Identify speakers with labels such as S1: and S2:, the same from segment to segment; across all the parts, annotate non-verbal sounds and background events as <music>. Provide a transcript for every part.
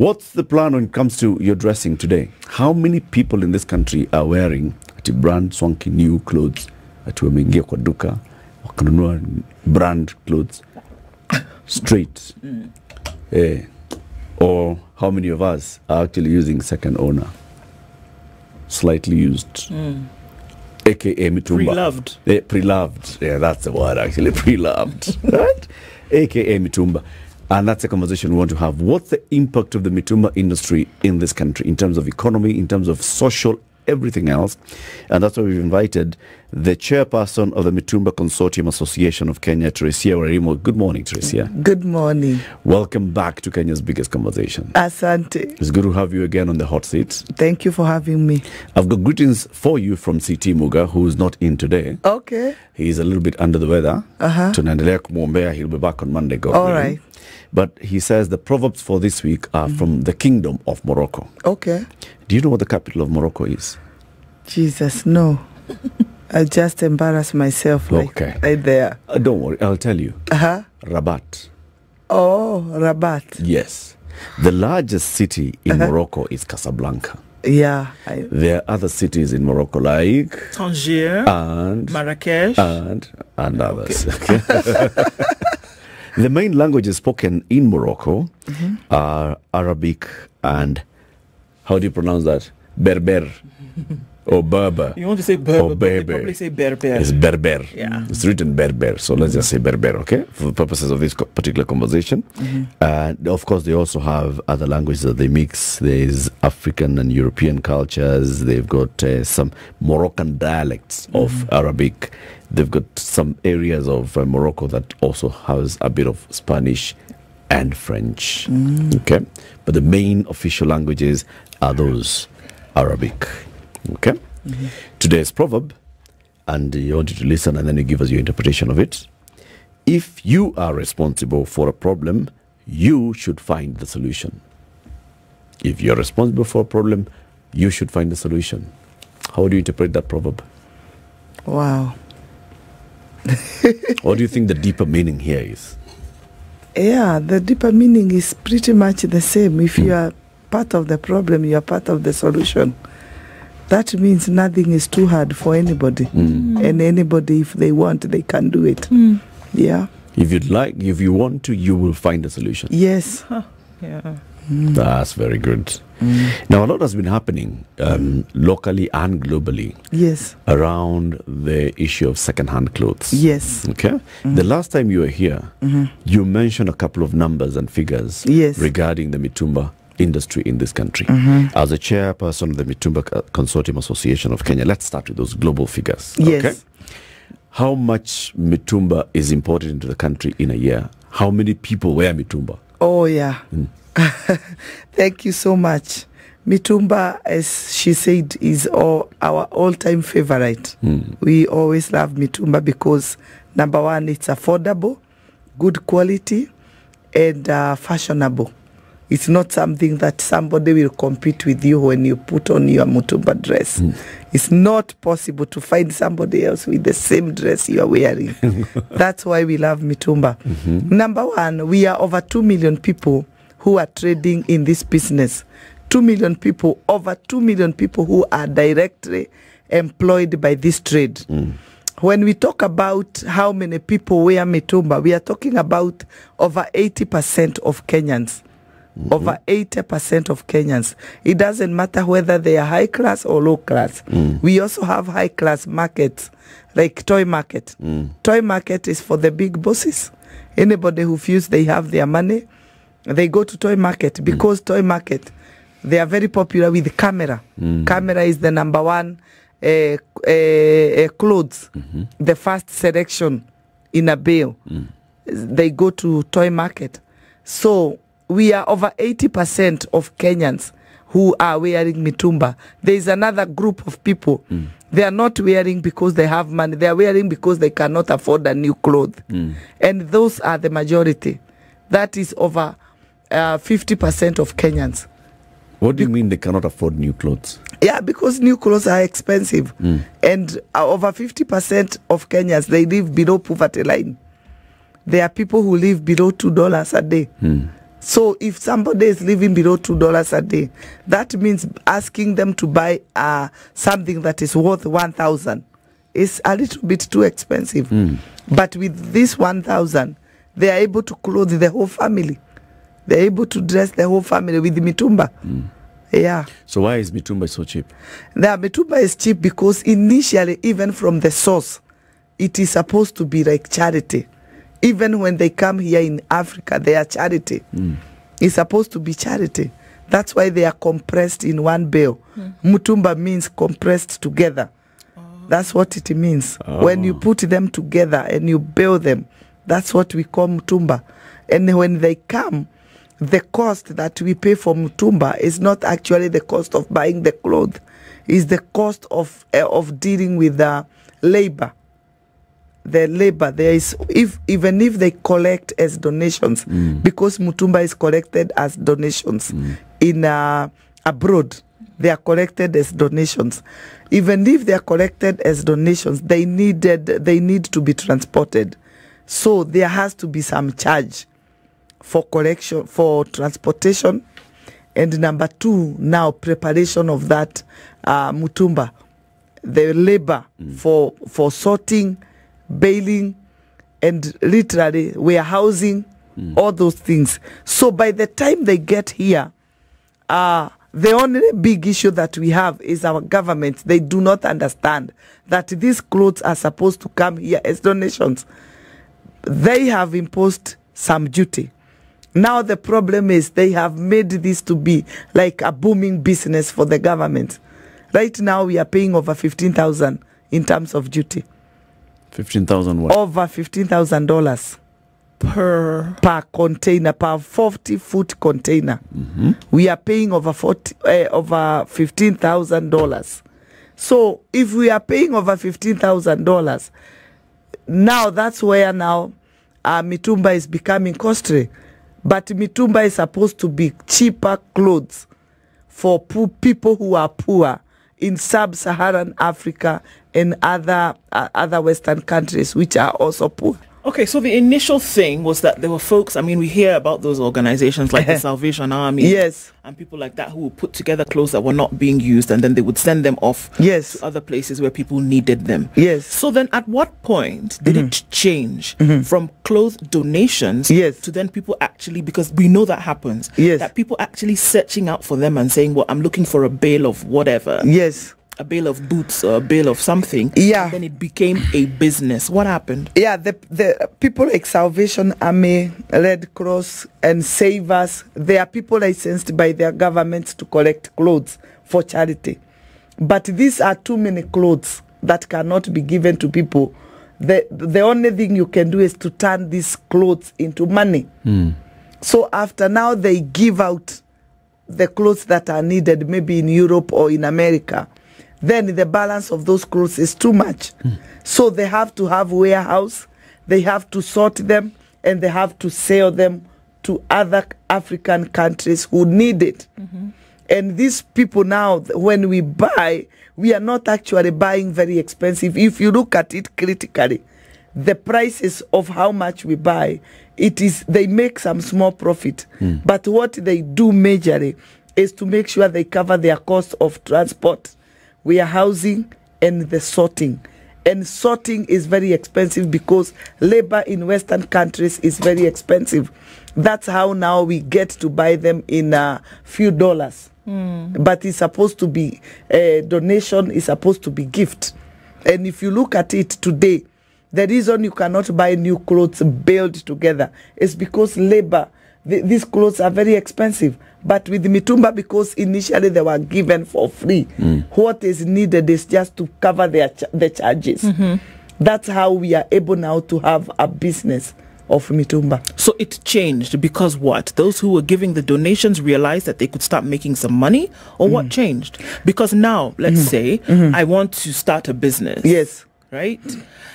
S1: What's the plan when it comes to your dressing today? How many people in this country are wearing ati brand swanky new clothes? Ati wameingia kwa duka wakanunua brand clothes straight. Mm. Eh, or how many of us are actually using second owner? Slightly used. Mm. AKA mitumba.
S2: Pre-loved.
S1: Eh, pre-loved. Yeah, that's the word actually. Pre-loved. <laughs> right? AKA mitumba. And that's a conversation we want to have. What's the impact of the mitumba industry in this country in terms of economy, in terms of social, everything else? And that's why we've invited the chairperson of the Mitumba Consortium Association of Kenya, Teresia Wairimu. Good morning, Teresia.
S3: Good morning.
S1: Welcome back to Kenya's biggest conversation.
S3: Asante.
S1: It's good to have you again on the hot seat.
S3: Thank you for having me.
S1: I've got greetings for you from CT Muga, who is not in today.
S3: Okay.
S1: He's a little bit under the weather.
S3: Uh-huh.
S1: Tunaendelea kumwombea. He'll be back on Monday. God
S3: All right.
S1: But he says the proverbs for this week are from the kingdom of Morocco.
S3: Okay.
S1: Do you know what the capital of Morocco is?
S3: Jesus, no. <laughs> I just embarrass myself like
S1: Okay.
S3: right there.
S1: Uh, don't worry, I'll tell you.
S3: Uh-huh.
S1: Rabat.
S3: Oh, Rabat.
S1: Yes. The largest city in
S3: Uh-huh.
S1: Morocco is Casablanca.
S3: Yeah. I,
S1: There are other cities in Morocco like
S2: Tangier,
S1: and
S2: Marrakesh.
S1: and and others. Okay. <laughs> <laughs> the main languages spoken in Morocco mm-hmm. are Arabic and how do you pronounce that? Berber <laughs> or Berber.
S2: you want to say Berber,
S1: Oh,
S2: but they probably say Berber.
S1: It's Berber.
S2: Yeah.
S1: It's written Berber. So let's just say Berber, okay? For the purposes of this particular conversation. And of course, they also have other languages that they mix. There's African and European cultures. They've got uh, some Moroccan dialects of Arabic. They've got some areas of uh, Morocco that also has a bit of Spanish and French. Okay? But the main official languages are those Arabic. Okay? Mm-hmm. Today's proverb, and you want you to listen and then you give us your interpretation of it. If you are responsible for a problem, you should find the solution. If you're responsible for a problem, you should find the solution. How do you interpret that proverb?
S3: wow. <laughs>
S1: what do you think the deeper meaning here is?
S3: Yeah, the deeper meaning is pretty much the same. If you hmm. are part of the problem, you are part of the solution. That means nothing is too hard for anybody. Hmm. Hmm. And anybody, if they want, they can do it. Hmm. Yeah.
S1: If you'd like, if you want to, you will find a solution.
S3: Yes.
S2: Yeah.
S1: That's very good. Now, a lot has been happening um, locally and globally
S3: Yes.
S1: around the issue of second-hand clothes.
S3: Yes.
S1: Okay. The last time you were here, mm-hmm. you mentioned a couple of numbers and figures
S3: Yes.
S1: regarding the mitumba industry in this country. Mm-hmm. As a chairperson of the Mitumba Consortium Association of Kenya, let's start with those global figures.
S3: Yes.
S1: Okay. How much mitumba is imported into the country in a year? How many people wear mitumba?
S3: Oh, yeah. Mm. <laughs> Thank you so much. Mitumba, as she said, is all, our all-time favorite. Hmm. We always love Mitumba because number one, it's affordable, good quality, and uh, fashionable. It's not something that somebody will compete with you when you put on your Mutumba dress. Hmm. It's not possible to find somebody else with the same dress you are wearing. <laughs> That's why we love Mitumba. Mm-hmm. Number one, we are over 2 million people who are trading in this business. 2 million people, over 2 million people who are directly employed by this trade. Mm. When we talk about how many people wear mitumba, we are talking about over 80% of Kenyans. Mm-hmm. Over 80% of Kenyans. It doesn't matter whether they are high class or low class. Mm. We also have high class markets, like Toi market. Mm. Toi market is for the big bosses. Anybody who feels they have their money, they go to Toi market mm. because Toi market, they are very popular with camera. Camera is the number one uh, uh, uh, clothes, mm-hmm. the first selection in a bill. They go to Toi market. So we are over 80% of Kenyans who are wearing mitumba. There is another group of people. They are not wearing because they have money. They are wearing because they cannot afford a new cloth. And those are the majority. That is over uh, 50% of Kenyans.
S1: What do you mean they cannot afford new clothes?
S3: Yeah, because new clothes are expensive. And uh, over 50% of Kenyans, they live below poverty line. There are people who live below $2 a day. So if somebody is living below two dollars a day, that means asking them to buy uh, something that is worth one thousand is a little bit too expensive. But with this one thousand, they are able to clothe the whole family. They're able to dress the whole family with mitumba. Yeah.
S1: So why is mitumba so cheap?
S3: The mitumba is cheap because initially, even from the source, it is supposed to be like charity. Even when they come here in Africa, they are charity. Mm. It's supposed to be charity. That's why they are compressed in one bale. Hmm. Mutumba means compressed together. Oh. That's what it means. Oh. When you put them together and you bale them, that's what we call mutumba. And when they come, the cost that we pay for mutumba is not actually the cost of buying the clothes. Is the cost of uh, of dealing with the labor the labor there is if even if they collect as donations because mutumba is collected as donations. In uh, abroad they are collected as donations. Even if they are collected as donations they needed they need to be transported. So there has to be some charge for collection for transportation. And number two now preparation of that uh, mutumba the labor for for sorting bailing and literally warehousing all those things. So by the time they get here uh the only big issue that we have is our government. They do not understand that these clothes are supposed to come here as donations. They have imposed some duty. Now the problem is they have made this to be like a booming business for the government. Right now we are paying over 15000 in terms of duty
S1: 15,000 what?
S3: over $15000
S2: Per
S3: per container per 40 foot container. We are paying over 40 uh, over $15000 so if we are paying over $15000 now that's where now uh, mitumba is becoming costly. But mitumba is supposed to be cheaper clothes for people who are poor in sub-saharan africa and other uh, other western countries which are also poor
S2: Okay, so the initial thing was that there were folks, I mean, we hear about those organizations like the <laughs> Salvation Army.
S3: Yes.
S2: And people like that who would put together clothes that were not being used and then they would send them off
S3: Yes.
S2: to other places where people needed them.
S3: Yes.
S2: So then at what point did it mm-hmm. change mm-hmm. from clothes donations
S3: Yes.
S2: to then people actually, because we know that happens,
S3: Yes.
S2: that people actually searching out for them and saying, well, I'm looking for a bale of whatever.
S3: yes
S2: a bale of boots or a bale of something.
S3: Yeah.
S2: And then it became a business. What happened?
S3: yeah the the people like salvation army red cross and savers they are people licensed by their governments to collect clothes for charity but these are too many clothes that cannot be given to people the the only thing you can do is to turn these clothes into money hmm. so after now they give out the clothes that are needed maybe in Europe or in America then the balance of those clothes is too much. So they have to have warehouse they have to sort them and they have to sell them to other African countries who need it. Mm-hmm. And these people now when we buy we are not actually buying very expensive. If you look at it critically the prices of how much we buy it is they make some small profit. Hmm. But what they do majorly is to make sure they cover their cost of transport warehousing and the sorting. And sorting is very expensive because labor in western countries is very expensive. That's how now we get to buy them in a few dollars. Hmm. But it's supposed to be a donation it's supposed to be gift. And if you look at it today the reason you cannot buy new clothes built together is because labor th- these clothes are very expensive but with mitumba because initially they were given for free mm. what is needed is just to cover their ch- the charges mm-hmm. that's how we are able now to have a business of mitumba
S2: So it changed because what? Those who were giving the donations realized that they could start making some money, or what mm. changed? Because now, let's mm. say mm-hmm. I want to start a business.
S3: yes
S2: Right?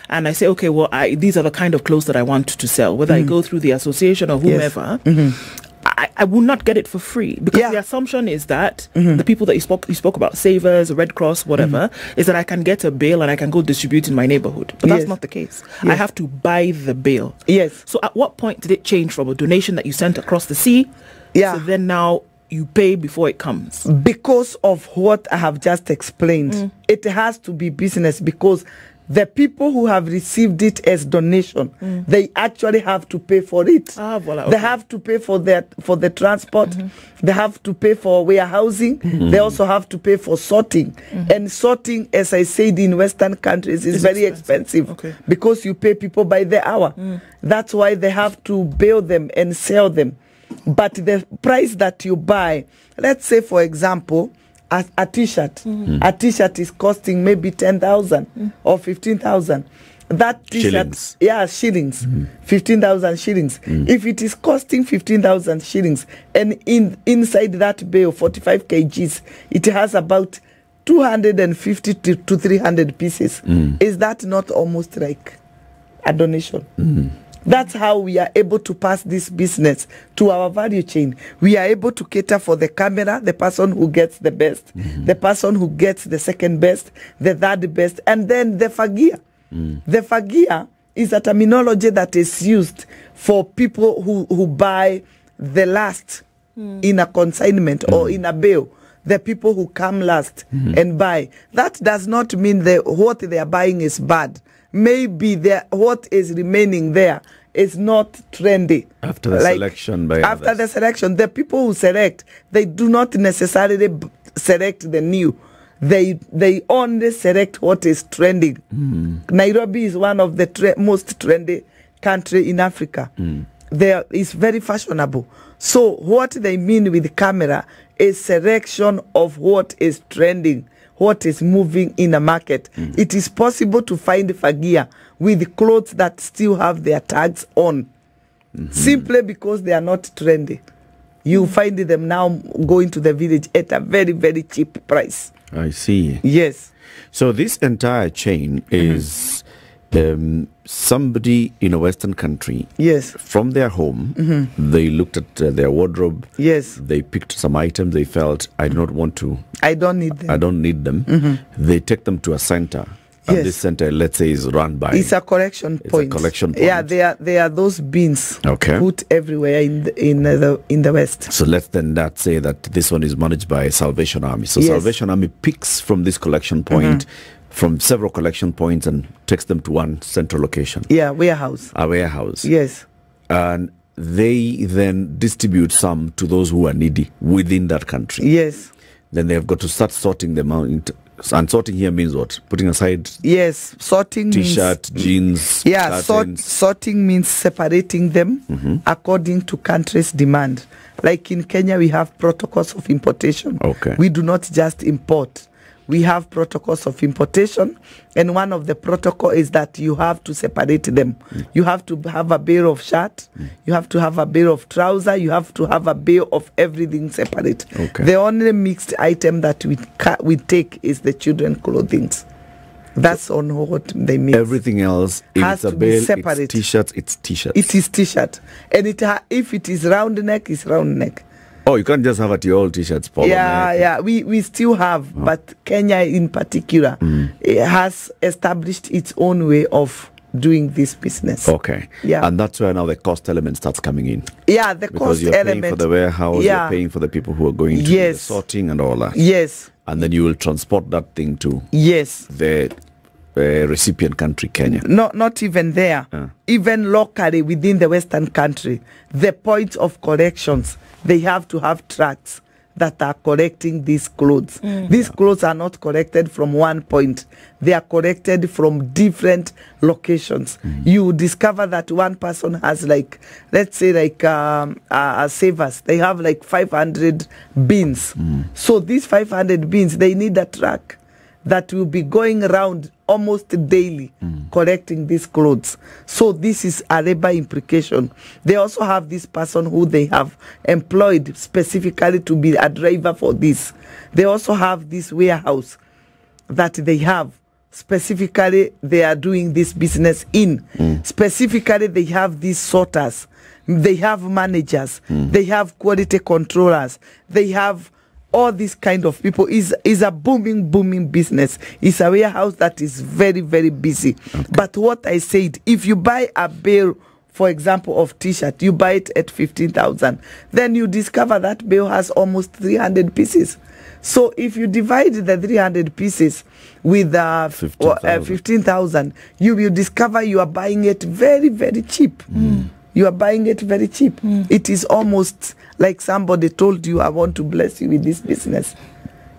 S2: And I say, okay, well, I, these are the kind of clothes that I want to sell, whether I go through the association or
S3: Yes.
S2: whomever. Mm-hmm. I, I will not get it for free because
S3: Yeah.
S2: the assumption is that the people that you spoke you spoke about, savers, Red Cross, whatever, is that I can get a bill and I can go distribute in my neighborhood. But that's
S3: Yes.
S2: not the case. I have to buy the bill.
S3: Yes.
S2: So at what point did it change from a donation that you sent across the sea?
S3: Yeah.
S2: So then now you pay before it comes.
S3: because of what I have just explained.
S2: Mm.
S3: It has to be business because the people who have received it as donation, they actually have to pay for it.
S2: Mm. Ah, voilà,
S3: They
S2: okay. Mm-hmm.
S3: have to pay for their for the transport. They have to pay for warehousing.
S2: Mm-hmm.
S3: They also have to pay for sorting. And sorting, as I said, in Western countries is
S2: It's
S3: very
S2: expensive.
S3: expensive,
S2: Okay. Mm.
S3: because you pay people by the hour. That's why they have to bail them and sell them. But the price that you buy, let's say for example, a, a t-shirt,
S2: Mm-hmm.
S3: a t-shirt is costing maybe 10,000
S2: Mm.
S3: or 15,000. That t-shirt,
S1: Shillings.
S3: yeah, shillings, 15,000 shillings. If it is costing 15,000 shillings and in inside that bale 45 kgs, it has about 250 to, to 300 pieces. Is that not almost like a donation? That's how we are able to pass this business to our value chain. We are able to cater for the camera, the person who gets the best, mm-hmm. the person who gets the second best, the third best, and then the fagia. Mm. The fagia is a terminology that is used for people who, who buy the last mm. in a consignment or mm. in a bill. The people who come last mm-hmm. and buy. That does not mean that what they are buying is bad. Maybe the, what is remaining there is not trendy.
S1: After the selection by
S3: after
S1: others.
S3: the selection, the people who select, they do not necessarily b- select the new. They they only select what is trending. Hmm. Nairobi is one of the tre- most trendy country in Africa. Hmm. There is very fashionable. So what they mean with camera is selection of what is trending, what is moving in a market. Mm. It is possible to find fagia with clothes that still have their tags on mm-hmm. simply because they are not trendy. You find them now going to the village at a very, very cheap price.
S1: I see.
S3: Yes.
S1: So this entire chain mm-hmm. is um, somebody in a Western country
S3: Yes.
S1: from their home. They looked at uh, their wardrobe.
S3: Yes.
S1: They picked some items they felt I do not want to.
S3: I don't need them.
S1: I don't need them. They take them to a center. And
S3: Yes.
S1: this center, let's say, is run by.
S3: It's a collection
S1: It's a collection point.
S3: Yeah, they are they are those bins
S1: Okay.
S3: put everywhere in the, in the in the west.
S1: So let's then that say that this one is managed by Salvation Army. So
S3: Yes. Mm-hmm.
S1: Salvation Army picks from this collection point, from several collection points, and takes them to one central location,
S3: Yeah, warehouse.
S1: a warehouse.
S3: Yes.
S1: And they then distribute some to those who are needy within that country.
S3: Yes.
S1: Then they've got to start sorting them out. Into, and sorting here means what? Putting aside
S3: Yes. Sorting
S1: t-shirt, jeans,
S3: Yeah, sort, sorting means separating them
S1: Mm-hmm.
S3: according to country's demand. Like in Kenya, we have protocols of importation.
S1: Okay.
S3: We do not just import. We have protocols of importation, and one of the protocol is that you have to separate them.
S1: Mm.
S3: You have to have a bale of shirt, you have to have a bale of trouser, you have to have a bale of everything separate.
S1: Okay.
S3: The only mixed item that we ca- we take is the children clothing. That's on what they mean.
S1: Everything else,
S3: Has
S1: it's a
S3: to be
S1: bale,
S3: separate.
S1: it's t-shirts, it's t-shirts.
S3: It is t-shirt, and it ha- if it is round neck, it's round neck.
S1: Oh, you can't just have at your old t-shirts. polo
S3: yeah, yeah. We we still have, but Kenya in particular
S1: Mm.
S3: has established its own way of doing this business.
S1: Okay.
S3: Yeah.
S1: And that's where now the cost element starts coming in.
S3: Yeah, the
S1: Because
S3: cost
S1: you're
S3: element.
S1: paying for the warehouse,
S3: Yeah.
S1: you're paying for the people who are going to
S3: Yes.
S1: sorting and all that.
S3: Yes,
S1: And then you will transport that thing to
S3: yes.
S1: the uh, recipient country, Kenya.
S3: Not not even there.
S1: Uh.
S3: Even locally within the Western country, the point of collections they have to have trucks that are collecting these clothes. These clothes are not collected from one point. They are collected from different locations. You discover that one person has like, let's say like um, uh, savers. They have like 500 bins. So these 500 bins, they need a truck that will be going around almost daily collecting these clothes. So this is a labor implication. They also have this person who they have employed specifically to be a driver for this. They also have this warehouse that they have specifically they are doing this business in specifically they have these sorters they have managers, they have quality controllers, they have all these kind of people is is a booming booming business. It's a warehouse that is very very busy. But what i said if you buy a bill for example of t-shirt you buy it at 15000 then you discover that bill has almost 300 pieces. So if you divide the 300 pieces with uh, f- uh,
S1: 15,000.
S3: 15000 you will discover you are buying it very very cheap you are buying it very cheap it is almost like somebody told you i want to bless you with this business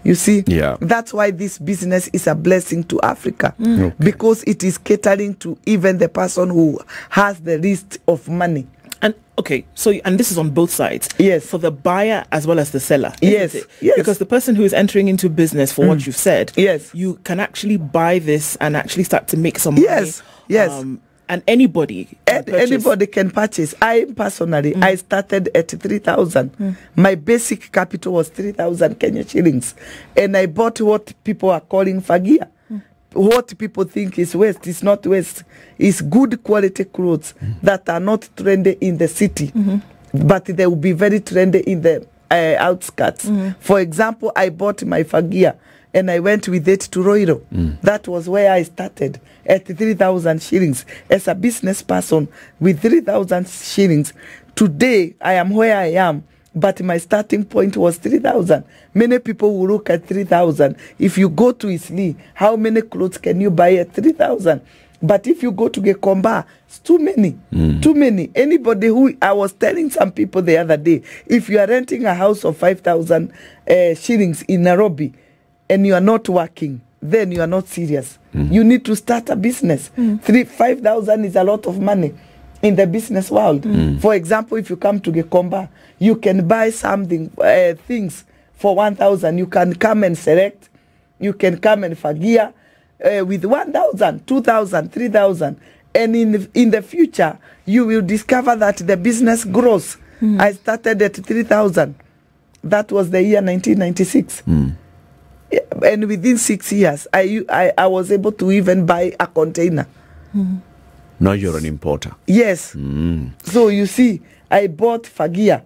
S3: you see
S1: Yeah.
S3: that's why this business is a blessing to africa
S1: Okay.
S3: because it is catering to even the person who has the least of money
S2: And okay, so and this is on both sides.
S3: Yes.
S2: For the buyer as well as the seller.
S3: Yes,
S2: it?
S3: yes. Mm.
S2: Because the person who is entering into business for what you've said.
S3: Yes.
S2: You can actually buy this and actually start to make some money. Um,
S3: Yes, yes.
S2: And anybody. can
S3: An- anybody can purchase. I personally, mm. I started at 3,000. Mm. My basic capital was 3,000 Kenya shillings. And I bought what people are calling fagia. Mm. What people think is waste is not waste. It's good quality clothes that are not trendy in the city, mm-hmm. but they will be very trendy in the uh, outskirts. For example, I bought my fagia and I went with it to Ruiru. That was where I started at 3,000 shillings. As a business person with 3,000 shillings, today I am where I am, but my starting point was 3,000. Many people will look at 3,000. If you go to Eastleigh, how many clothes can you buy at 3,000? But if you go to Gikomba, it's too many. Too many. Anybody who I was telling some people the other day, if you are renting a house of 5,000 uh, shillings in Nairobi and you are not working, then you are not serious. Mm. You need to start a business. Mm. Three, 5,000 is a lot of money in the business world. Mm. For example, if you come to Gekomba, you can buy something, uh, things for 1,000. You can come and select. You can come and fagia uh, with 1,000, 2,000, 3,000. And in the, in the future, you will discover that the business grows. Mm. I started at 3,000. That was the year 1996. Yeah, And within six years, I, I, I was able to even buy a container. Mm-hmm.
S1: Now you're an importer.
S3: Yes. Mm. So you see, I bought fagia.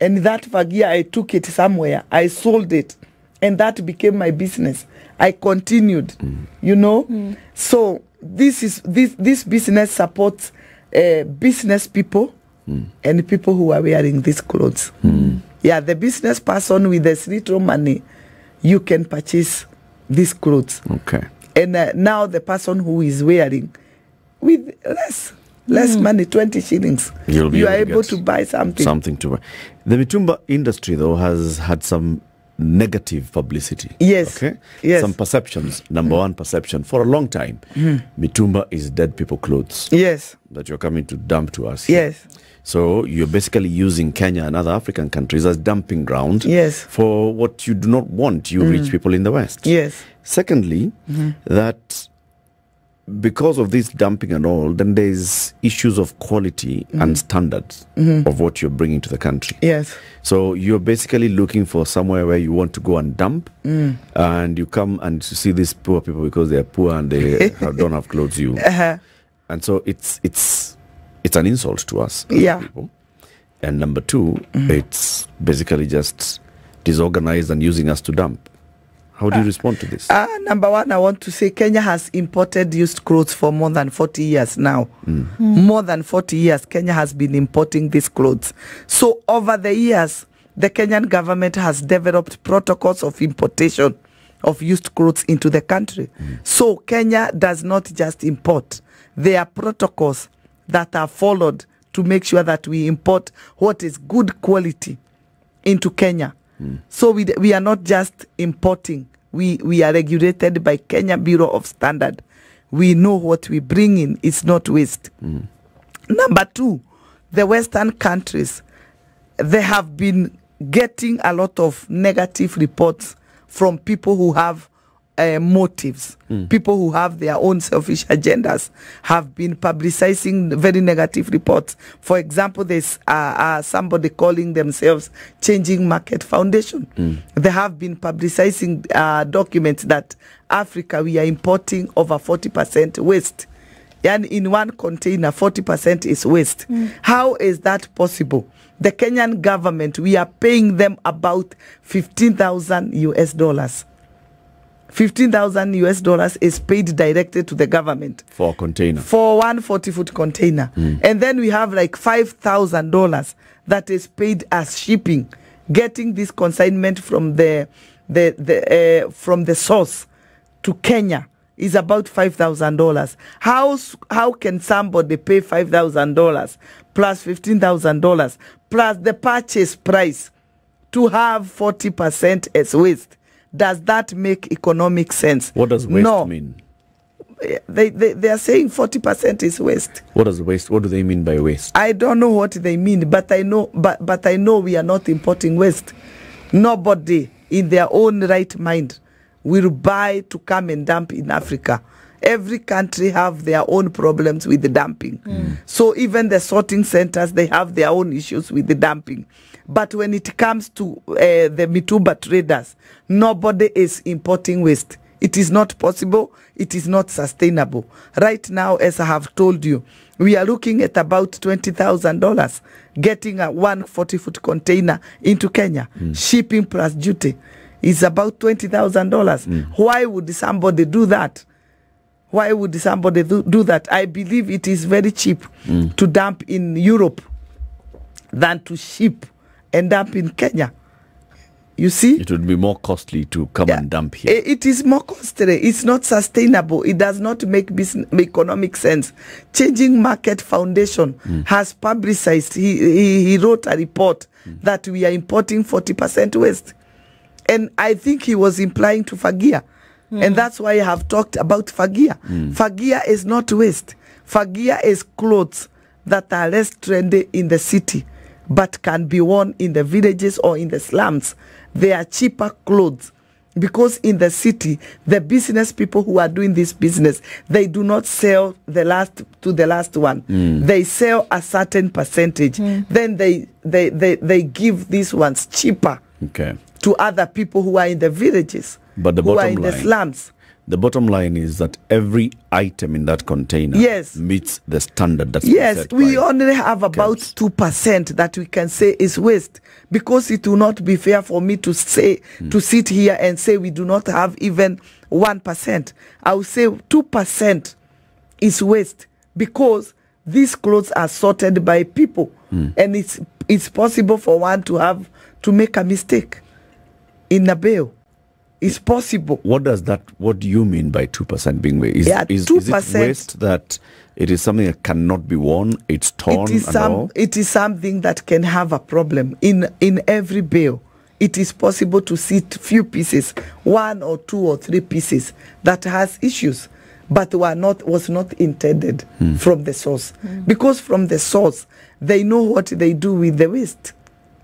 S3: And that fagia, I took it somewhere. I sold it. And that became my business. I continued, mm. you know. Mm. So this is this this business supports uh, business people and people who are wearing these clothes. Yeah, the business person with the little money, you can purchase these clothes
S1: Okay.
S3: and uh, now the person who is wearing with less less hmm. money 20 shillings
S1: You'll be
S3: you are
S1: able to
S3: to buy something
S1: Something to buy. The mitumba industry, though, has had some negative publicity.
S3: Yes.
S1: Okay.
S3: Yes.
S1: Some perceptions. Number hmm. one perception for a long time, hmm. mitumba is dead people clothes
S3: yes
S1: that you're coming to dump to us. here.
S3: yes
S1: So you're basically using Kenya and other African countries as dumping ground
S3: Yes.
S1: for what you do not want, you rich mm. people in the West.
S3: yes
S1: Secondly, mm-hmm. that because of this dumping and all, then there's issues of quality mm. and standards mm-hmm. of what you're bringing to the country.
S3: yes
S1: So you're basically looking for somewhere where you want to go and dump, mm. and you come and see these poor people because they're poor and they have- <laughs> don't have clothes. You
S3: uh-huh.
S1: and so it's it's it's an insult to us
S3: Yeah.
S1: people. And number 2 it's basically just disorganized and using us to dump. How do you ah. respond to this?
S3: uh, number one i want to say kenya has imported used clothes for more than 40 years now mm. hmm. more than 40 years kenya has been importing these clothes so over the years the kenyan government has developed protocols of importation of used clothes into the country mm. so kenya does not just import there are protocols that are followed to make sure that we import what is good quality into Kenya. So we, we are not just importing. We, we are regulated by Kenya Bureau of Standard. We know what we bring in. It's not waste. Number two, the Western countries, they have been getting a lot of negative reports from people who have uh, motives. People who have their own selfish agendas have been publicizing very negative reports. For example, there's uh, uh, somebody calling themselves Changing Market Foundation. They have been publicizing uh, documents that Africa, we are importing over 40% waste. And in one container 40% is waste. How is that possible? The kenyan government we are paying them about 15000 us dollars 15000 us dollars is paid directly to the government
S1: For a container.
S3: for one 40 foot container. And then we have like $5,000 that is paid as shipping, getting this consignment from the, the, the, uh, from the source to Kenya is about $5,000. How, how can somebody pay $5,000 plus $15,000 plus the purchase price to have 40% as waste? Does that make economic sense?
S1: What does waste
S3: no.
S1: mean?
S3: They, they, they are saying 40% is waste.
S1: What does waste? What do they mean by waste?
S3: I don't know what they mean, but I know, but, but I know we are not importing waste. Nobody in their own right mind will buy to come and dump in Africa. Every country have their own problems with the dumping. Mm. So even the sorting centers, they have their own issues with the dumping. But when it comes to uh, the Mitumba traders, nobody is importing waste. It is not possible. It is not sustainable. Right now, as I have told you, we are looking at about $20,000 getting a one 40 foot container into Kenya. Hmm. Shipping plus duty is about $20,000. Hmm. Why would somebody do that? Why would somebody do, do that? I believe it is very cheap hmm. to dump in Europe than to ship and dump in Kenya. You see?
S1: It would be more costly to come
S3: Yeah.
S1: and dump here.
S3: Eh, it is more costly. It's not sustainable. It does not make business, economic sense. Changing Market Foundation hmm. has publicized. He, he he wrote a report hmm. that we are importing forty percent waste, and I think he was implying to Fagia, hmm. and that's why I have talked about Fagia. Fagia is not waste. Fagia is clothes that are less trendy in the city, but can be worn in the villages or in the slums. They are cheaper clothes because in the city the business people who are doing this business they do not sell the last to the last one. Hmm. They sell a certain percentage. Hmm. Then they, they they they give these ones cheaper
S1: Okay.
S3: to other people who are in the villages
S1: But the
S3: who are
S1: bottom
S3: in the slums
S1: The bottom line is that every item in that container
S3: Yes.
S1: meets the standard that's
S3: Yes, we only have about
S1: Yes.
S3: two percent that we can say is waste because it will not be fair for me to say to hmm. sit here and say we do not have even one percent. I will say two percent is waste because these clothes are sorted by people, hmm. and it's it's possible for one to have to make a mistake in a bale. It's possible.
S1: What does that? What do you mean by two percent being waste? Is,
S3: Yeah,
S1: is, is it
S3: 2%
S1: waste that it is something that cannot be worn? It's torn
S3: it is
S1: and
S3: some
S1: all.
S3: it is something that can have a problem in in every bale it is possible to see few pieces one or two or three pieces that has issues but were not was not intended hmm. from the source because from the source they know what they do with the waste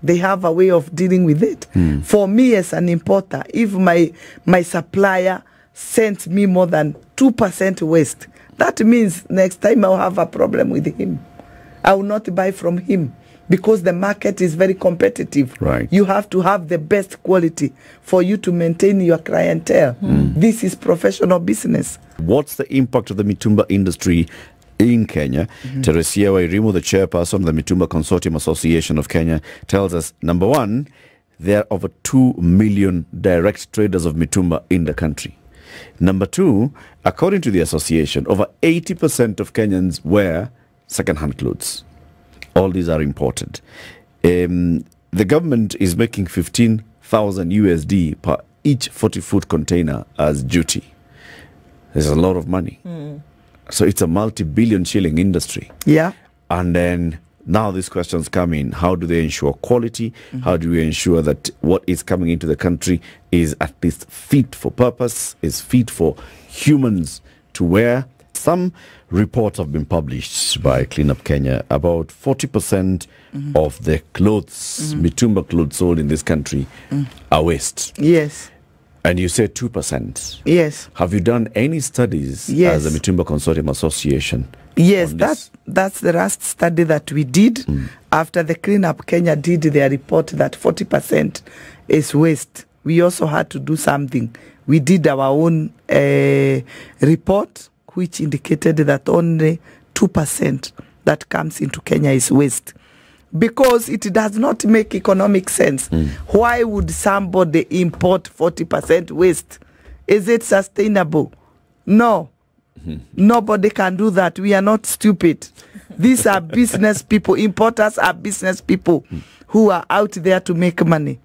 S3: they have a way of dealing with it hmm. for me as an importer if my my supplier sends me more than 2% waste that means next time i'll have a problem with him I will not buy from him because the market is very competitive.
S1: Right.
S3: You have to have the best quality for you to maintain your clientele. Hmm. This is professional business.
S1: What's the impact of the Mitumba industry in Kenya? Teresia Wairimu, the chairperson of the Mitumba Consortium Association of Kenya, tells us number one, there are over 2 million direct traders of Mitumba in the country. Number two, according to the association, over 80% of Kenyans wear second-hand clothes. All these are imported. Um, the government is making 15,000 USD per each 40-foot container as duty. There's a lot of money. So it's a multi-billion shilling industry.
S3: Yeah.
S1: And then now these questions come in. How do they ensure quality? Mm-hmm. How do we ensure that what is coming into the country is at least fit for purpose, is fit for humans to wear? Some reports have been published by Clean Up Kenya. About 40% mm-hmm. of the clothes, mm-hmm. Mitumba clothes sold in this country mm. are waste.
S3: Yes.
S1: And you say 2%.
S3: Yes.
S1: Have you done any studies
S3: Yes.
S1: as a Mitumba Consortium Association?
S3: Yes, that, that's the last study that we did after the cleanup. Kenya did their report that 40% is waste. We also had to do something. We did our own uh, report which indicated that only 2% that comes into Kenya is waste. Because it does not make economic sense. Hmm. Why would somebody import 40% waste? Is it sustainable? No. Hmm. Nobody can do that. We are not stupid. These are <laughs> business people. Importers are business people hmm. who are out there to make money,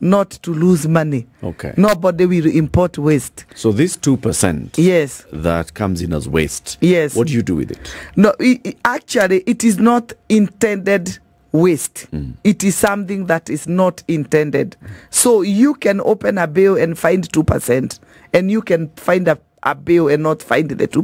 S3: not to lose money.
S1: Okay.
S3: Nobody will import waste.
S1: So this 2%
S3: Yes.
S1: that comes in as waste,
S3: Yes.
S1: what do you do with it?
S3: No, i i- actually, it is not intended waste. Mm. It is something that is not intended. So you can open a bill and find 2%, and you can find a, a bill and not find the 2%.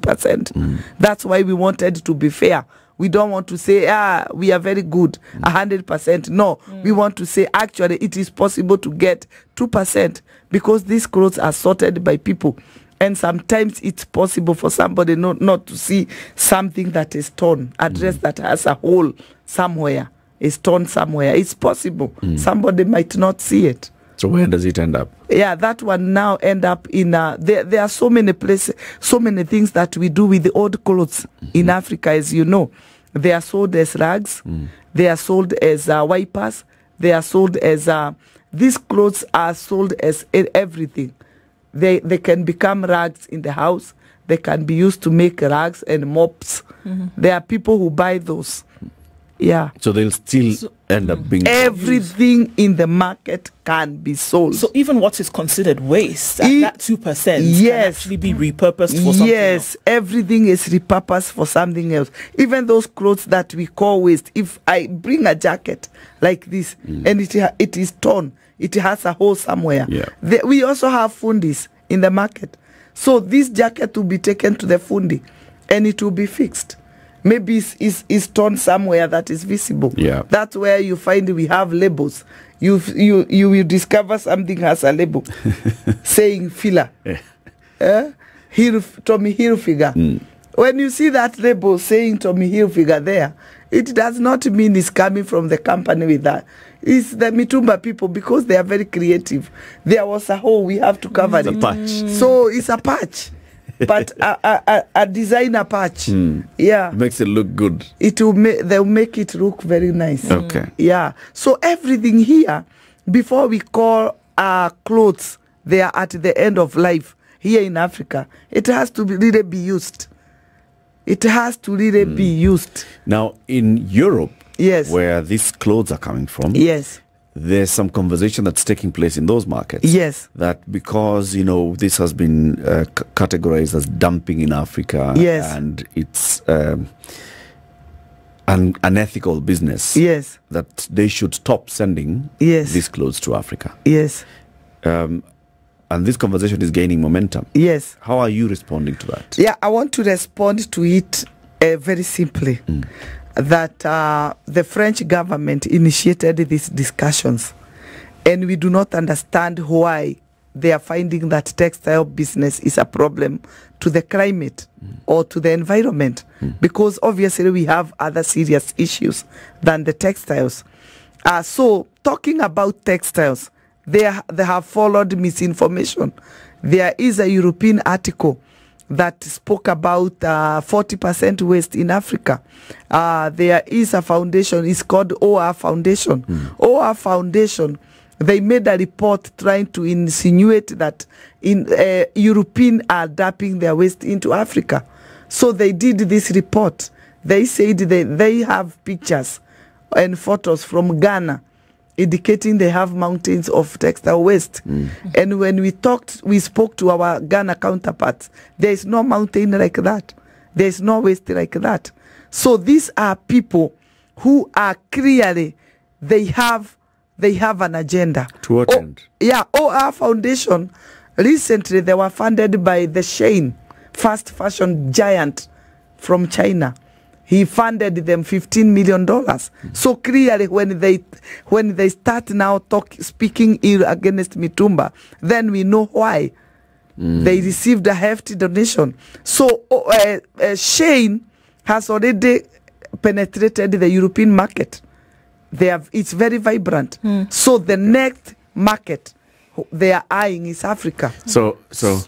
S3: Mm. That's why we wanted to be fair. We don't want to say, ah, we are very good, mm. a 100%. No, we want to say, actually, it is possible to get 2% because these clothes are sorted by people and sometimes it's possible for somebody not, not to see something that is torn a dress that has a hole somewhere is torn somewhere. It's possible. Somebody might not see it.
S1: So where does it end up?
S3: yeah that one now end up in uh, there, there are so many places so many things that we do with the old clothes in africa as you know. They are sold as rags they are sold as uh, wipers. They are sold as uh, these clothes are sold as e- everything. They they can become rags in the house. They can be used to make rags and mops. There are people who buy those yeah
S1: So they'll still end up being
S3: everything in the market can be sold
S2: So even what is considered waste, at
S3: E-
S2: that two percent, can
S3: Yes.
S2: actually be repurposed for something
S3: yes, everything is repurposed for something else. Even those clothes that we call waste. If I bring a jacket like this mm. and it it is torn, it has a hole somewhere.
S1: Yeah.
S3: The- we also have fundis in the market, so this jacket will be taken to the fundi, and it will be fixed. Maybe it's, it's, it's torn somewhere that is visible.
S1: Yeah.
S3: That's where you find we have labels. You you you will discover something has a label <laughs> saying filler eh? Hill, Tommy Hilfiger. When you see that label saying Tommy Hilfiger there, it does not mean it's coming from the company with that. It's the Mitumba people because they are very creative. There was a hole we have to cover
S1: It's a patch.
S3: So it's a patch, <laughs> but a, a, a, designer patch. Hmm. Yeah,
S1: makes it look good.
S3: it will make they'll make it look very nice.
S1: Okay. Hmm.
S3: Yeah. So everything here, before we call our clothes, they are at the end of life here in Africa. It has to be, really be used. It has to really hmm. be used.
S1: Now in Europe,
S3: Yes.
S1: where these clothes are coming from,
S3: Yes.
S1: There's some conversation that's taking place in those markets.
S3: Yes.
S1: That because you know this has been uh, c- categorized as dumping in Africa.
S3: Yes.
S1: And it's um, an unethical business.
S3: Yes.
S1: That they should stop sending
S3: Yes.
S1: these clothes to Africa.
S3: Yes.
S1: Um, and this conversation is gaining momentum.
S3: Yes.
S1: How are you responding to that?
S3: Yeah, I want to respond to it uh, very simply. That uh, the French government initiated these discussions, and we do not understand why they are finding that textile business is a problem to the climate or to the environment, because obviously we have other serious issues than the textiles. Uh, so, talking about textiles, they, they have followed misinformation. There is a European article that spoke about uh, 40% waste in Africa. Uh, there is a foundation, it's called OR Foundation. OR Foundation, they made a report trying to insinuate that in uh, European are dumping their waste into Africa. So they did this report. They said they, they have pictures and photos from Ghana indicating they have mountains of textile waste. Mm. And when we talked, we spoke to our Ghana counterparts, there is no mountain like that. There is no waste like that. So these are people who are clearly, they have, they have an agenda.
S1: To what
S3: Oh,
S1: end?
S3: Yeah, OR Foundation, recently they were funded by the Shein, fast fashion giant from China. He funded them 15 million dollars. So clearly, when they when they start now talk speaking ill against Mitumba, then we know why they received a hefty donation. So oh, uh, uh, Shein has already penetrated the European market. They have it's very vibrant. So the next market they are eyeing is Africa.
S1: So, so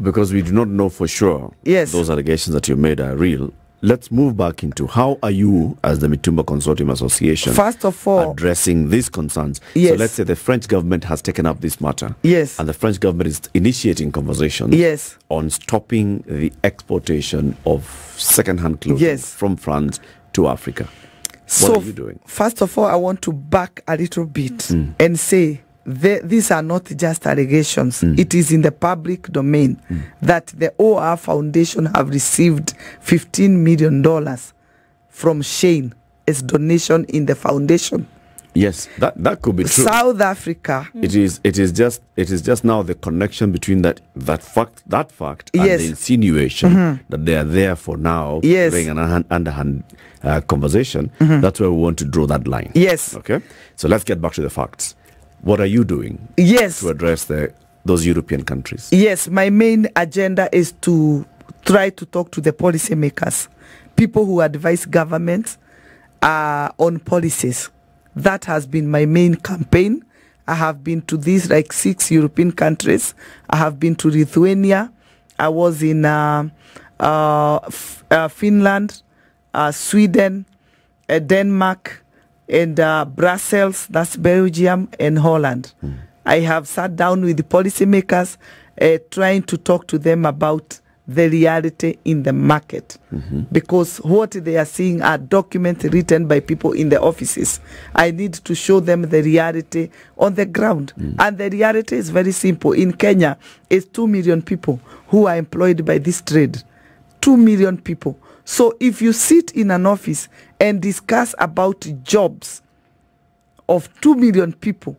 S1: because we do not know for sure
S3: Yes.
S1: those allegations that you made are real. Let's move back into how are you, as the Mitumba Consortium Association,
S3: First of all,
S1: addressing these concerns?
S3: yes.
S1: So let's say the French government has taken up this matter.
S3: Yes.
S1: And the French government is initiating conversations
S3: Yes.
S1: on stopping the exportation of second-hand clothing
S3: Yes.
S1: from France to Africa. What
S3: so
S1: are you doing?
S3: first of all, I want to back a little bit
S1: Mm.
S3: and say the, these are not just allegations.
S1: Mm.
S3: It is in the public domain that the OR Foundation have received 15 million dollars from Shein as donation in the foundation.
S1: Yes, that, that could be true.
S3: South Africa,
S1: It is. It is just. It is just now the connection between that that fact, that fact, and
S3: Yes.
S1: the insinuation that they are there for now,
S3: Yes.
S1: an un- underhand uh, conversation. That's where we want to draw that line.
S3: yes,
S1: Okay. So let's get back to the facts. What are you doing
S3: yes,
S1: to address the those European countries?
S3: Yes, my main agenda is to try to talk to the policymakers, people who advise governments uh, on policies. That has been my main campaign. I have been to these like six European countries. I have been to Lithuania. I was in uh, uh, uh, Finland, uh, Sweden, uh, Denmark, and uh, Brussels, that's Belgium, and Holland. I have sat down with the policymakers, uh, trying to talk to them about the reality in the market. Because what they are seeing are documents written by people in the offices. I need to show them the reality on the ground. And the reality is very simple. In Kenya, it's 2 million people who are employed by this trade. 2 million people. So if you sit in an office and discuss about jobs of 2 million people,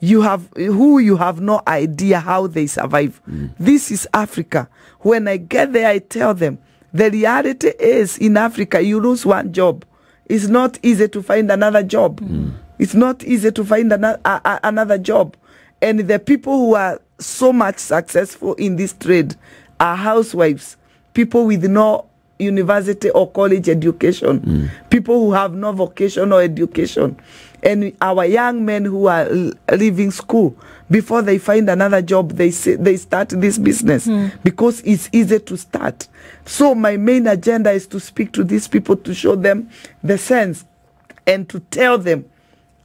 S3: you have who you have no idea how they survive. Mm. This is Africa. When I get there, I tell them the reality is in Africa, you lose one job. It's not easy to find another job. Mm. It's not easy to find another, another job. And the people who are so much successful in this trade are housewives, people with no university or college education, mm. people who have no vocational education, and our young men who are leaving school before they find another job, they say, they start this business. Hmm. Because it's easy to start. So my main agenda is to speak to these people to show them the sense and to tell them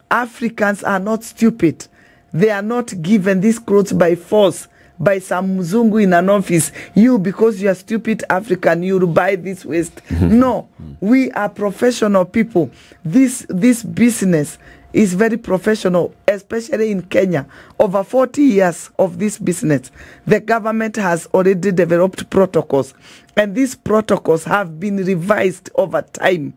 S3: Africans are not stupid. They are not given these clothes by force by some mzungu in an office. You, because you are stupid African, you will buy this waste. no, we are professional people. This this business is very professional, especially in Kenya. Over 40 years of this business, the government has already developed protocols, and these protocols have been revised over time.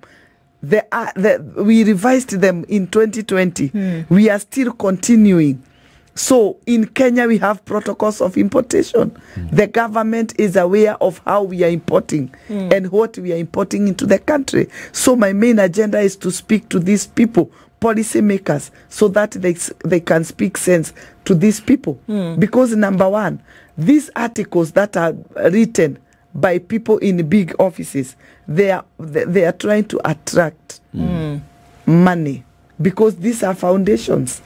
S3: The, uh, the, we revised them in 2020. We are still continuing. So in Kenya, we have protocols of importation. Hmm. The government is aware of how we are importing hmm. and what we are importing into the country. So my main agenda is to speak to these people, policymakers, so that they, they can speak sense to these people. Hmm. Because number one, these articles that are written by people in big offices, they are, they, they are trying to attract money because these are foundations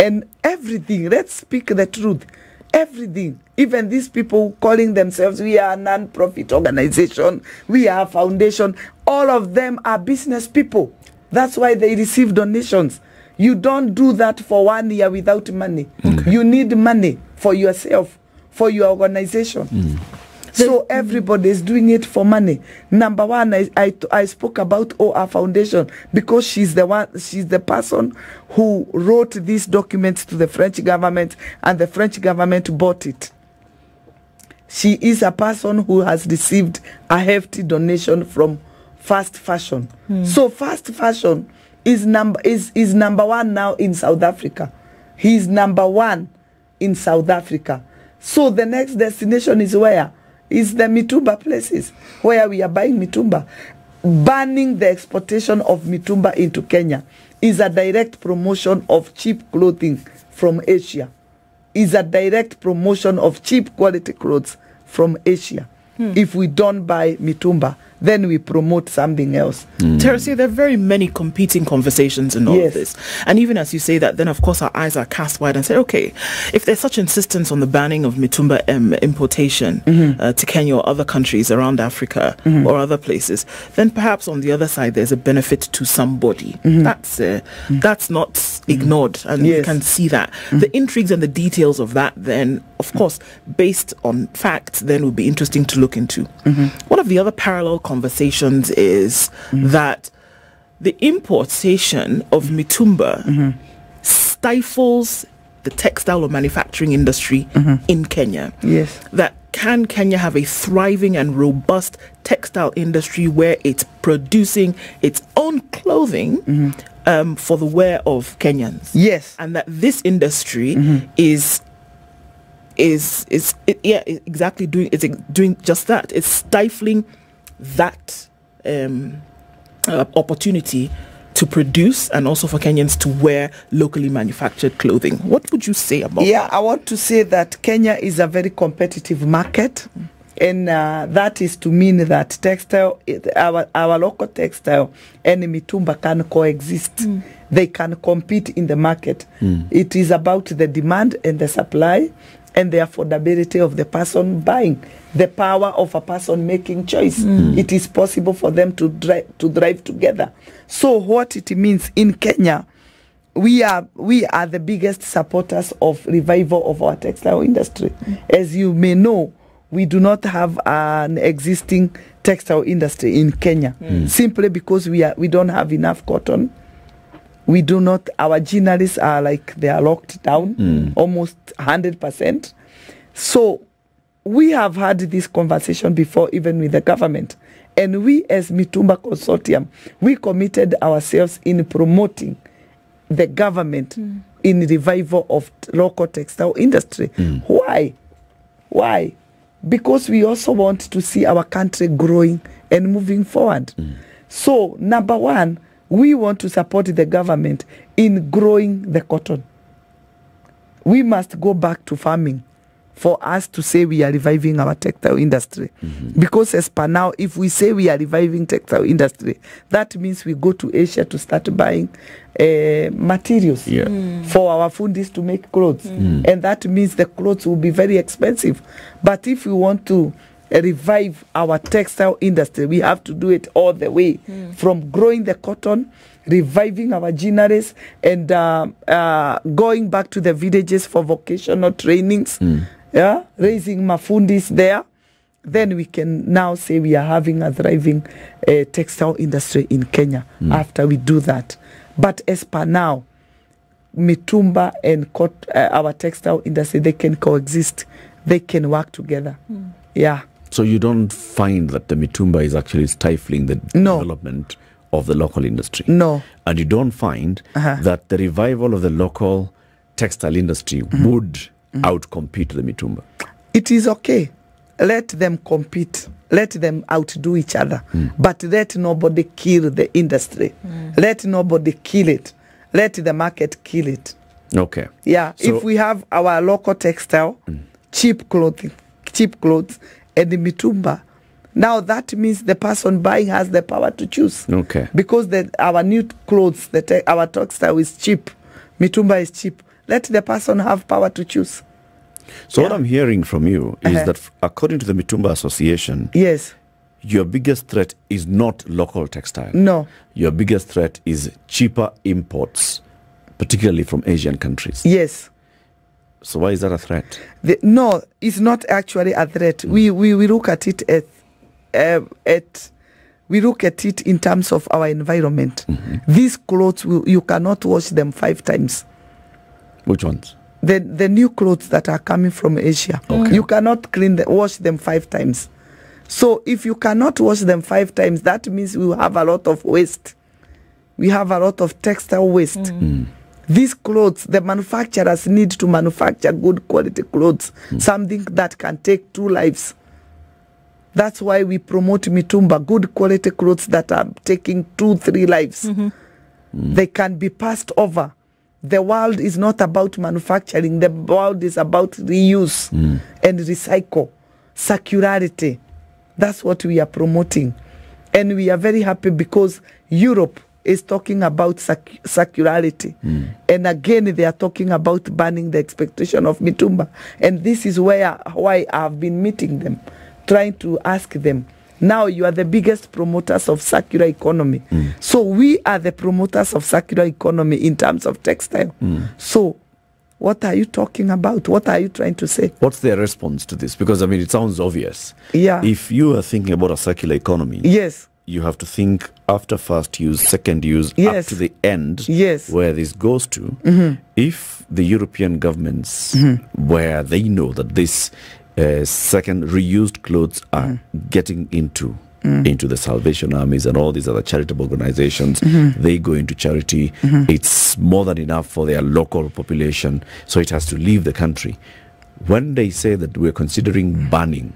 S3: and everything let's speak the truth. Everything. Even these people calling themselves we are a non-profit organization we are a foundation. All of them are business people. That's why they receive donations. You don't do that for one year without money. You need money for yourself for your organization mm. So everybody is doing it for money. Number one, I, I, I spoke about OR Foundation because she's the one, she's the person who wrote these documents to the French government, and the French government bought it. She is a person who has received a hefty donation from Fast Fashion. Hmm. So Fast Fashion is number is is number one now in South Africa. He's number one in South Africa. So the next destination is where? Is the Mitumba places where we are buying Mitumba. Banning the exportation of Mitumba into Kenya is a direct promotion of cheap clothing from Asia. Is a direct promotion of cheap quality clothes from Asia. Hmm. If we don't buy Mitumba, then we promote something else.
S2: Teresa, there are very many competing conversations in all
S3: Yes.
S2: of this. And even as you say that, then of course our eyes are cast wide and say, okay, if there's such insistence on the banning of Mitumba um, importation
S3: Mm-hmm.
S2: uh, to Kenya or other countries around Africa or other places, then perhaps on the other side there's a benefit to somebody. That's uh, that's not ignored, and you
S3: Mm-hmm. Yes.
S2: can see that. The intrigues and the details of that, then, of course, based on facts, then would be interesting to look into. Mm-hmm. One of the other parallel conversations is mm-hmm. that the importation of mitumba mm-hmm. stifles the textile or manufacturing industry in Kenya.
S3: Yes.
S2: That can Kenya have a thriving and robust textile industry where it's producing its own clothing um, for the wear of Kenyans?
S3: Yes.
S2: and that this industry is is is it, yeah exactly doing it's doing just that it's stifling that um, uh, opportunity to produce and also for Kenyans to wear locally manufactured clothing what would you say about
S3: Yeah, I want to say that Kenya is a very competitive market. And uh, that is to mean that textile, our, our local textile and mitumba can coexist. They can compete in the market. It is about the demand and the supply and the affordability of the person buying, the power of a person making choice. Mm. It is possible for them to drive, to drive together. So what it means in Kenya, we are we are the biggest supporters of revival of our textile industry. Mm. As you may know, we do not have an existing textile industry in Kenya mm. simply because we are we don't have enough cotton. We do not. Our ginneries are like they are locked down, hmm. almost hundred percent. So we have had this conversation before, even with the government. And we, as Mitumba Consortium, we committed ourselves in promoting the government hmm. in the revival of local textile industry. Hmm. Why? Why? Because we also want to see our country growing and moving forward. So, number one, we want to support the government in growing the cotton. We must go back to farming for us to say we are reviving our textile industry. Mm-hmm. Because as per now, if we say we are reviving textile industry, that means we go to Asia to start buying uh, materials
S1: Yeah. Mm.
S3: for our fundis to make clothes. Mm. Mm. And that means the clothes will be very expensive. But if we want to revive our textile industry, we have to do it all the way. From growing the cotton, reviving our ginneries, and uh, uh, going back to the villages for vocational trainings, yeah, raising mafundis there. Then we can now say we are having a thriving uh, textile industry in Kenya after we do that. But as per now, mitumba and cot- uh, our textile industry they can coexist. They can work together. Yeah
S1: So you don't find that the mitumba is actually stifling the
S3: No.
S1: development of the local industry.
S3: no
S1: And you don't find
S3: Uh-huh.
S1: that the revival of the local textile industry
S3: Mm-hmm.
S1: would outcompete the mitumba.
S3: it is okay let them compete let them outdo each other but let nobody kill the industry let nobody kill it let the market kill it
S1: Okay.
S3: Yeah,
S1: So-
S3: if we have our local textile, cheap clothing, cheap clothes, and the mitumba, now that means the person buying has the power to choose.
S1: Okay.
S3: Because the, our new clothes, the te- our textile is cheap, mitumba is cheap. Let the person have power to choose.
S1: So what I'm hearing from you is
S3: Uh-huh.
S1: that f- according to the Mitumba Association,
S3: Yes.
S1: your biggest threat is not local textile.
S3: No.
S1: Your biggest threat is cheaper imports, particularly from Asian countries.
S3: Yes.
S1: So why is that a threat?
S3: The, no, it's not actually a threat. Hmm. We, we we look at it at uh, at we look at it in terms of our environment. Hmm. These clothes will, you cannot wash them five times.
S1: Which ones?
S3: The the new clothes that are coming from Asia, you cannot clean the, wash them five times. So if you cannot wash them five times, that means we have a lot of waste. We have a lot of textile waste. Hmm. These clothes, the manufacturers need to manufacture good quality clothes, hmm. something that can take two lives. That's why we promote Mitumba, good quality clothes that are taking two, three lives. Mm-hmm. Hmm. They can be passed over. The world is not about manufacturing, the world is about reuse hmm. and recycle, circularity. That's what we are promoting. And we are very happy because Europe is talking about circularity. Hmm. And again, they are talking about banning the expectation of Mitumba. And this is where why I've been meeting them, trying to ask them. Now you are the biggest promoters of circular economy. Hmm. So we are the promoters of circular economy in terms of textile. Hmm. So what are you talking about? What are you trying to say?
S1: What's their response to this? Because I mean, it sounds obvious.
S3: Yeah.
S1: If you are thinking about a circular economy,
S3: Yes.
S1: You have to think after first use, second use,
S3: Yes.
S1: up to the end,
S3: Yes.
S1: where this goes to. Mm-hmm. If the European governments, mm-hmm. where they know that this uh, second reused clothes are mm. getting into mm. into the Salvation Armies and all these other charitable organizations, mm-hmm. they go into charity. It's more than enough for their local population, so it has to leave the country. When they say that we're considering banning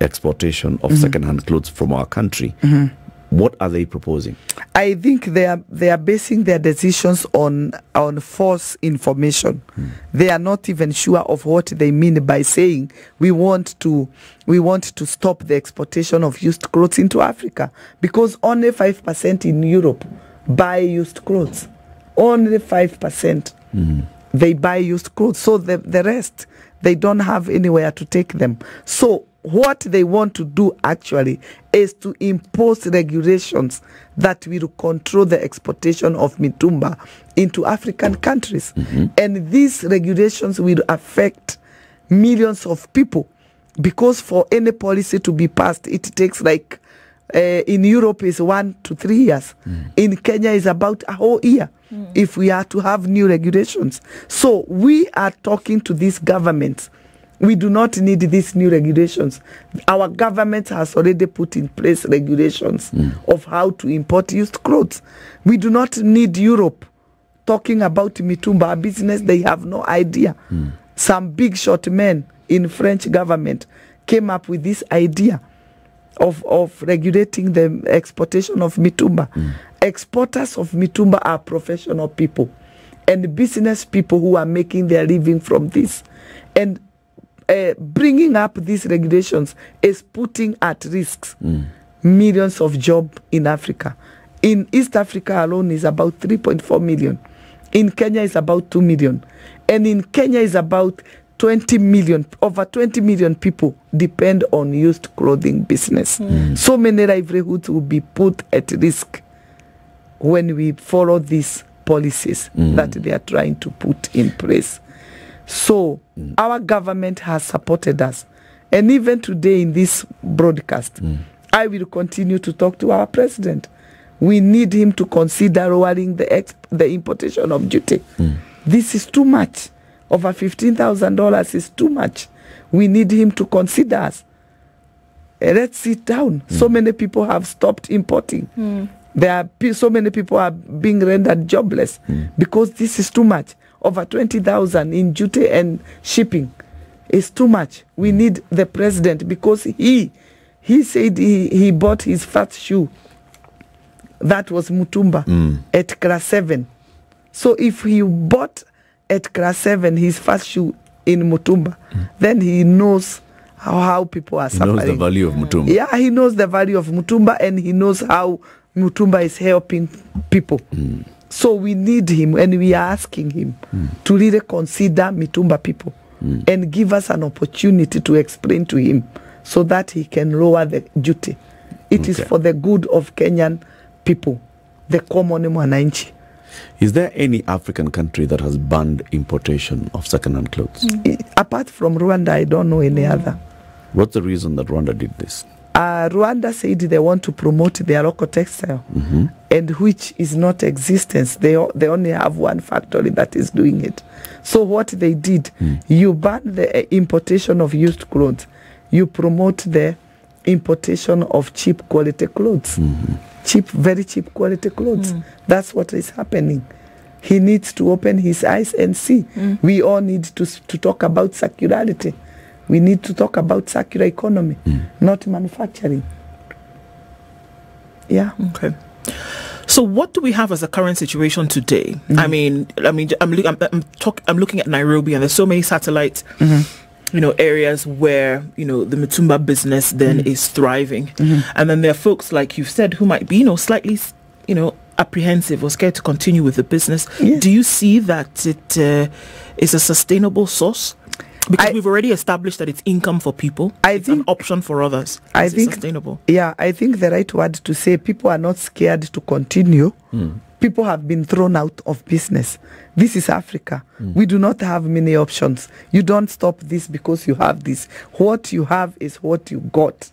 S1: exportation of second-hand clothes from our country, what are they proposing?
S3: I think they are they are basing their decisions on on false information. Hmm. They are not even sure of what they mean by saying we want to we want to stop the exportation of used clothes into Africa because only five percent in Europe buy used clothes. Only five percent hmm. they buy used clothes. So the the rest they don't have anywhere to take them. So what they want to do actually is to impose regulations that will control the exportation of mitumba into African countries. Mm-hmm. And these regulations will affect millions of people because for any policy to be passed, it takes like uh, in Europe is one to three years. Mm. In Kenya is about a whole year mm. if we are to have new regulations. So we are talking to these governments. We do not need these new regulations. Our government has already put in place regulations hmm. of how to import used clothes. We do not need Europe talking about mitumba business they have no idea. Hmm. Some big shot men in french government came up with this idea of, of regulating the exportation of mitumba. Hmm. Exporters of mitumba are professional people and business people who are making their living from this. And uh, bringing up these regulations is putting at risk millions of jobs in Africa. In East Africa alone is about 3.4 million. In Kenya is about 2 million. And in Kenya is about 20 million, over 20 million people depend on used clothing business. So many livelihoods will be put at risk when we follow these policies that they are trying to put in place. So our government has supported us. And even today in this broadcast, I will continue to talk to our president. We need him to consider lowering the, the importation of duty. This is too much. Over $15,000 is too much. We need him to consider us. Eh, Let's sit down. So hmm. many people have stopped importing. Hmm. There are so many people are being rendered jobless hmm. because this is too much. Over 20,000 in duty and shipping is too much. We mm. need the president because he he said he, he bought his first shoe. That was Mutumba mm. at class 7. So if he bought at class 7 his first shoe in Mutumba, mm. then he knows how, how people are
S1: He
S3: suffering.
S1: knows the value of Mutumba.
S3: Yeah, he knows the value of Mutumba and he knows how Mutumba is helping people. So we need him and we are asking him to really consider Mitumba people and give us an opportunity to explain to him so that he can lower the duty. It is
S1: Okay.
S3: for the good of Kenyan people, the common mwananchi.
S1: Is there any African country that has banned importation of second-hand clothes?
S3: I- Apart from Rwanda, I don't know any other.
S1: What's the reason that Rwanda did this?
S3: Uh, Rwanda said they want to promote their local textile, mm-hmm. and which is not existence. They they only have one factory that is doing it. So what they did, hmm. you ban the uh, importation of used clothes, you promote the importation of cheap quality clothes, mm-hmm. cheap, very cheap quality clothes. Hmm. That's what is happening. He needs to open his eyes and see. Hmm. We all need to to talk about circularity. We need to talk about circular economy, not manufacturing. Yeah.
S2: Okay. So what do we have as a current situation today? I mean, I mean, I'm, look, I'm, I'm, talk, I'm looking at Nairobi, and there's so many satellites you know areas where you know the Mitumba business then
S3: Mm-hmm.
S2: is thriving, and then there are folks like you've said who might be you know slightly you know apprehensive or scared to continue with the business.
S3: Yeah.
S2: Do you see that it uh, is a sustainable source? Because
S3: I-
S2: we've already established that it's income for people.
S3: I
S2: it's an option for others.
S3: I
S2: Is
S3: think-
S2: sustainable.
S3: Yeah, I think the right word to say people are not scared to continue. Hmm. People have been thrown out of business. This is Africa. Hmm. We do not have many options. You don't stop this because you have this. What you have is what you got.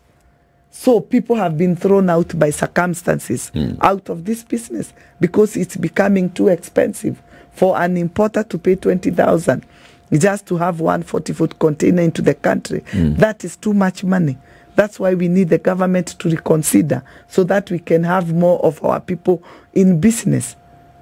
S3: So people have been thrown out by circumstances hmm. out of this business because it's becoming too expensive for an importer to pay 20,000 just to have one 40 foot container into the country. That is too much money. That's why we need the government to reconsider so that we can have more of our people in business.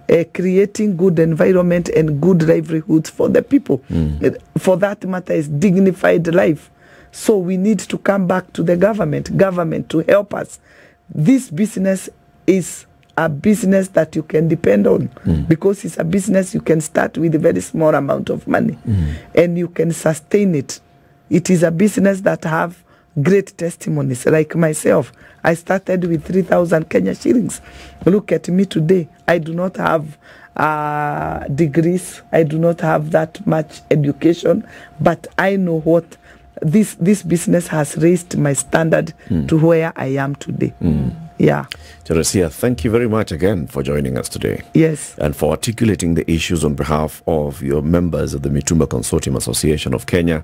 S3: Uh, creating good environment and good livelihoods for the people. Uh, For that matter, is dignified life. So we need to come back to the government, government to help us. This business is a business that you can depend on mm. because it's a business you can start with a very small amount of money mm. and you can sustain it. It is a business that have great testimonies like myself. I started with 3,000 Kenya shillings. Look at me today. I do not have uh, degrees. I do not have that much education, but I know what this this business has raised my standard mm. to where I am today. Yeah.
S1: Teresia, thank you very much again for joining us today.
S3: Yes.
S1: and for articulating the issues on behalf of your members of the Mitumba Consortium Association of Kenya,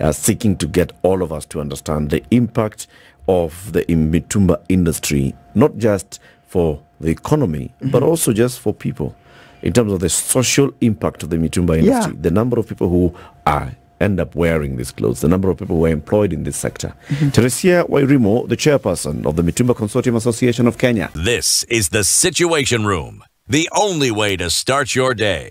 S1: uh, seeking to get all of us to understand the impact of the Mitumba industry, not just for the economy, but also just for people, in terms of the social impact of the Mitumba industry,
S3: Yeah.
S1: the number of people who are end up wearing these clothes, the number of people who are employed in this sector. Teresia Wairimu, the chairperson of the Mitumba Consortium Association of Kenya.
S4: This is the Situation Room, the only way to start your day.